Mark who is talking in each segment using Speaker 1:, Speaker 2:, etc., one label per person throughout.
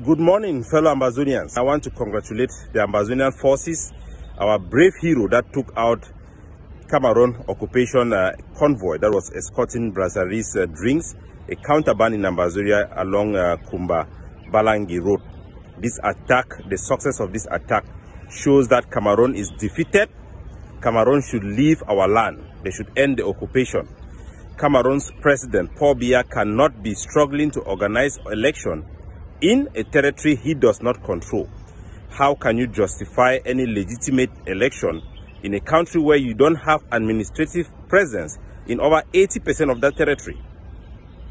Speaker 1: Good morning, fellow Ambazonians. I want to congratulate the Ambazonian forces, our brave hero that took out Cameroon occupation uh, convoy that was escorting Brasseries uh, drinks, a counterban in Ambazonia along uh, Kumba Balangi Road. This attack, the success of this attack, shows that Cameroon is defeated. Cameroon should leave our land. They should end the occupation. Cameroon's president, Paul Biya, cannot be struggling to organize election in a territory he does not control. How can you justify any legitimate election in a country where you don't have administrative presence in over 80% of that territory?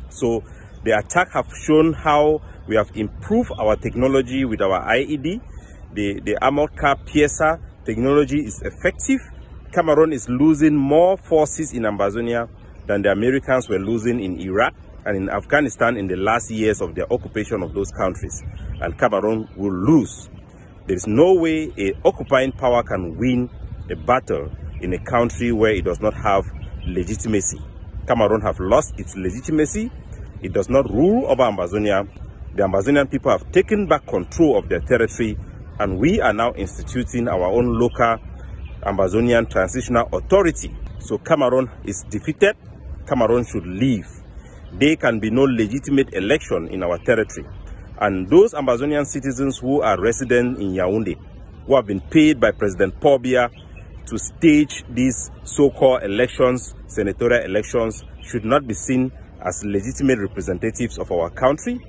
Speaker 1: So the attack have shown how we have improved our technology with our IED. The, the armored car Piercer technology is effective. Cameroon is losing more forces in Ambazonia than the Americans were losing in Iraq and in Afghanistan in the last years of their occupation of those countries. And Cameroon will lose. There is no way a occupying power can win a battle in a country where it does not have legitimacy. Cameroon have lost its legitimacy. It does not rule over Ambazonia. The Ambazonian people have taken back control of their territory and we are now instituting our own local Ambazonian Transitional Authority. So Cameroon is defeated. Cameroon should leave there can be no legitimate election in our territory. And those Ambazonian citizens who are resident in Yaoundé, who have been paid by President Paul to stage these so-called elections, senatorial elections, should not be seen as legitimate representatives of our country.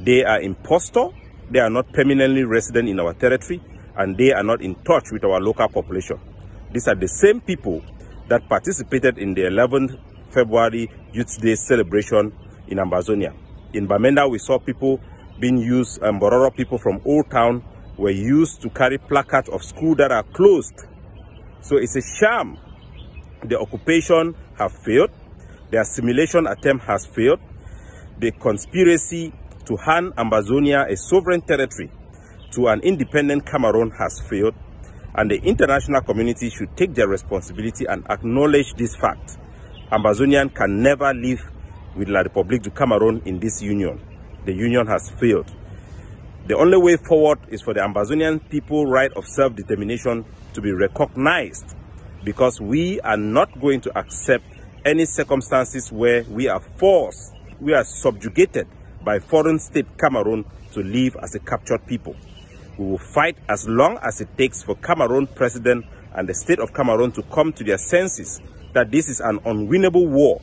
Speaker 1: They are impostor, they are not permanently resident in our territory, and they are not in touch with our local population. These are the same people that participated in the 11th February Youth Day celebration in Ambazonia. In Bamenda, we saw people being used, um, Bororo people from Old Town were used to carry placards of schools that are closed. So it's a sham. The occupation have failed. The assimilation attempt has failed. The conspiracy to hand Ambazonia, a sovereign territory, to an independent Cameroon has failed. And the international community should take their responsibility and acknowledge this fact. Ambazonian can never live with La République du Cameroon in this union. The union has failed. The only way forward is for the Ambazonian people right of self-determination to be recognized because we are not going to accept any circumstances where we are forced, we are subjugated by foreign state Cameroon to live as a captured people. We will fight as long as it takes for Cameroon president and the state of Cameroon to come to their senses that this is an unwinnable war.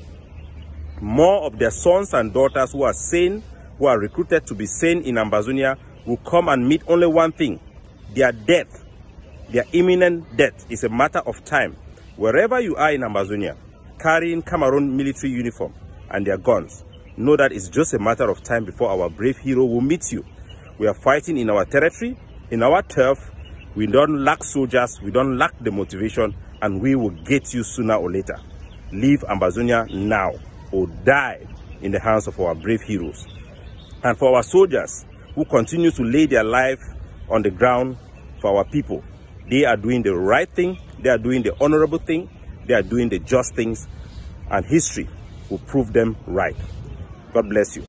Speaker 1: More of their sons and daughters who are sane, who are recruited to be sane in Ambazonia, will come and meet only one thing. Their death, their imminent death is a matter of time. Wherever you are in Ambazonia, carrying Cameroon military uniform and their guns, know that it's just a matter of time before our brave hero will meet you. We are fighting in our territory, in our turf. We don't lack soldiers. We don't lack the motivation and we will get you sooner or later. Leave Ambazonia now or die in the hands of our brave heroes. And for our soldiers who continue to lay their life on the ground for our people, they are doing the right thing, they are doing the honorable thing, they are doing the just things, and history will prove them right. God bless you.